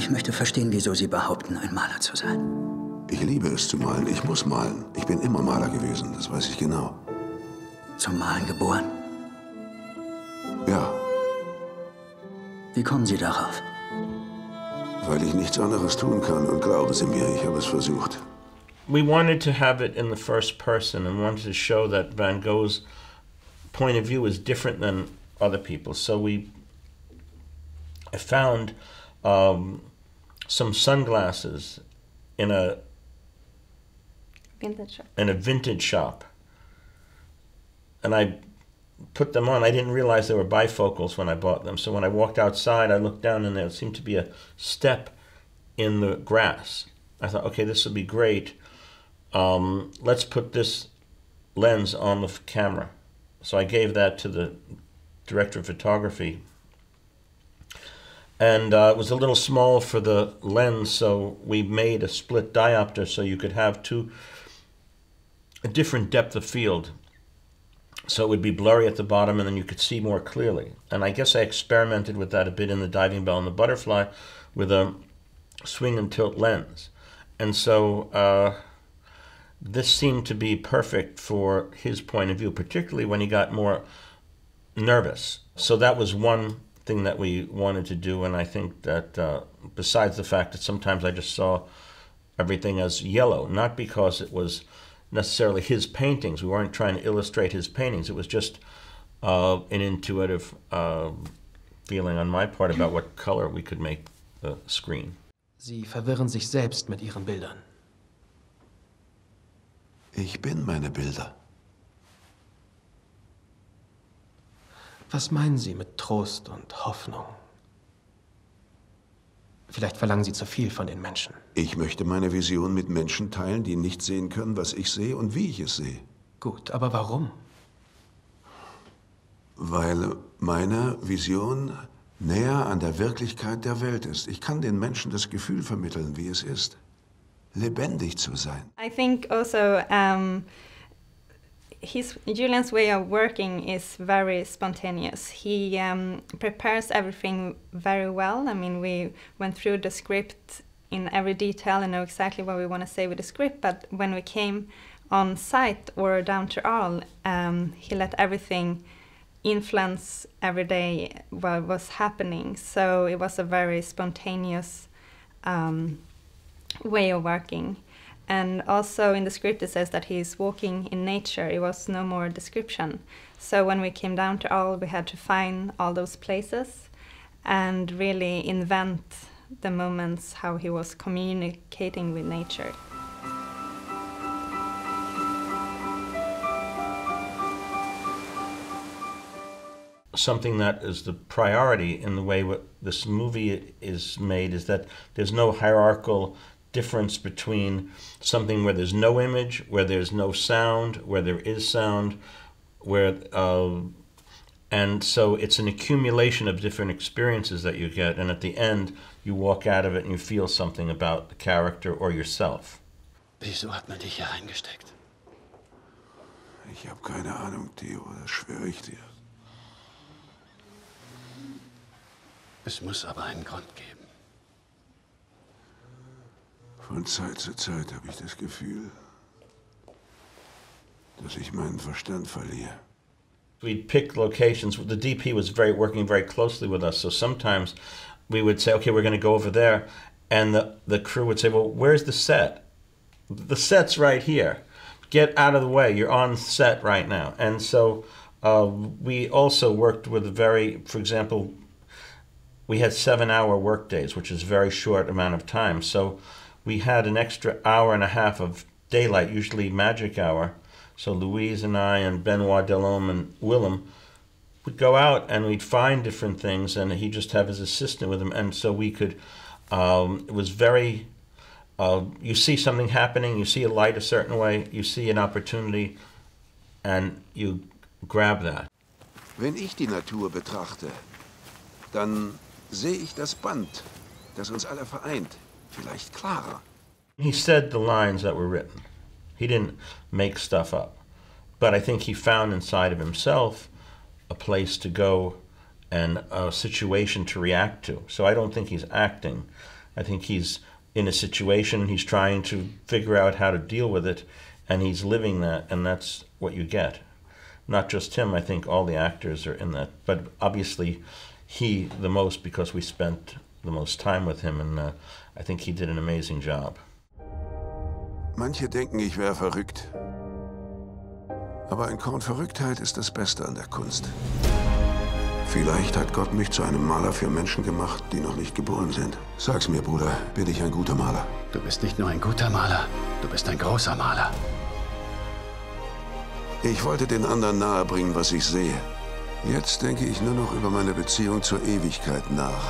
Ich möchte verstehen, wieso Sie behaupten, ein Maler zu sein. Ich liebe es zu malen. Ich muss malen. Ich bin immer Maler gewesen, das weiß ich genau. Zum Malen geboren? Ja. Wie kommen Sie darauf? Weil ich nichts anderes tun kann und glauben Sie mir, ich habe es versucht. We wanted to have it in the first person and wanted to show that Van Gogh's point of view is different than other people's. So we I found um, some sunglasses in a Vintage shop. in a vintage shop, and I put them on. I didn't realize they were bifocals when I bought them. So when I walked outside, I looked down and there seemed to be a step in the grass. I thought, okay, this would be great. Um, let's put this lens on the camera. So I gave that to the director of photography. And uh, it was a little small for the lens, so we made a split diopter so you could have two a different depth of field. So it would be blurry at the bottom and then you could see more clearly. And I guess I experimented with that a bit in the diving bell and the butterfly with a swing and tilt lens. And so uh, this seemed to be perfect for his point of view, particularly when he got more nervous. So that was one thing that we wanted to do. And I think that uh, besides the fact that sometimes I just saw everything as yellow, not because it was necessarily his paintings. We weren't trying to illustrate his paintings. It was just uh, an intuitive uh, feeling on my part about what color we could make the screen. Sie verwirren sich selbst mit Ihren Bildern. Ich bin meine Bilder. Was meinen Sie mit Trost und Hoffnung? Vielleicht verlangen Sie zu viel von den Menschen. Ich möchte meine Vision mit Menschen teilen, die nicht sehen können, was ich sehe und wie ich es sehe. Gut, aber warum? Weil meine Vision näher an der Wirklichkeit der Welt ist. Ich kann den Menschen das Gefühl vermitteln, wie es ist, lebendig zu sein. I think also um, his Julian's way of working is very spontaneous. He um, prepares everything very well. I mean, we went through the script in every detail and know exactly what we want to say with the script. But when we came on site or down to Arles, um, he let everything influence every day what was happening. So it was a very spontaneous um, way of working. And also in the script it says that he's walking in nature. It was no more description. So when we came down to Arles, we had to find all those places and really invent the moments how he was communicating with nature. something that is the priority in the way this movie is made is that there's no hierarchical difference between something where there's no image, where there's no sound, where there is sound, where uh, and so it's an accumulation of different experiences that you get, and at the end you walk out of it and you feel something about the character or yourself. Wieso hat man dich hier eingesteckt? Ich habe keine Ahnung, Theo, das schwöre ich dir. Es muss aber einen Grund geben. Von Zeit zu Zeit habe ich das Gefühl, dass ich meinen Verstand verliere. We'd pick locations. The DP was very working very closely with us, so sometimes we would say, "Okay, we're going to go over there," and the the crew would say, "Well, where's the set? The set's right here. Get out of the way. You're on set right now." And so uh, we also worked with very, for example, we had seven-hour work days, which is a very short amount of time. So we had an extra hour and a half of daylight, usually magic hour. So Louise and I and Benoit Delhomme and Willem would go out and we'd find different things, and he'd just have his assistant with him, and so we could. Um, it was very. Uh, you see something happening, you see a light a certain way, you see an opportunity, and you grab that. Wenn ich die Natur betrachte, dann sehe ich das Band, das uns alle vereint, vielleicht klarer. He said the lines that were written. He didn't make stuff up. But I think he found inside of himself a place to go and a situation to react to. So I don't think he's acting. I think he's in a situation, he's trying to figure out how to deal with it, and he's living that, and that's what you get. Not just him, I think all the actors are in that, but obviously he the most because we spent the most time with him, and uh, I think he did an amazing job. Manche denken, ich wäre verrückt. Aber ein Korn Verrücktheit ist das Beste an der Kunst. Vielleicht hat Gott mich zu einem Maler für Menschen gemacht, die noch nicht geboren sind. Sag's mir, Bruder, bin ich ein guter Maler? Du bist nicht nur ein guter Maler, du bist ein großer Maler. Ich wollte den anderen nahebringen, was ich sehe. Jetzt denke ich nur noch über meine Beziehung zur Ewigkeit nach.